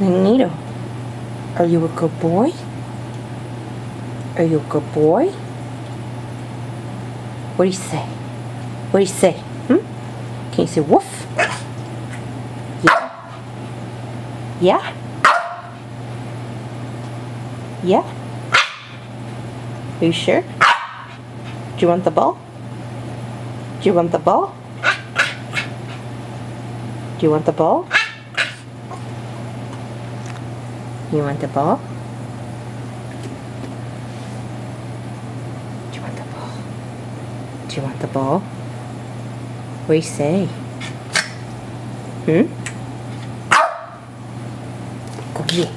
Magneto, are you a good boy? Are you a good boy? What do you say? What do you say? Hmm? Can you say woof? Yeah? Yeah? Yeah? Are you sure? Do you want the ball? Do you want the ball? Do you want the ball? You want the ball? Do you want the ball? Do you want the ball? What do you say? Hmm? Go get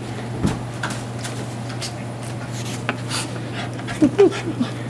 it.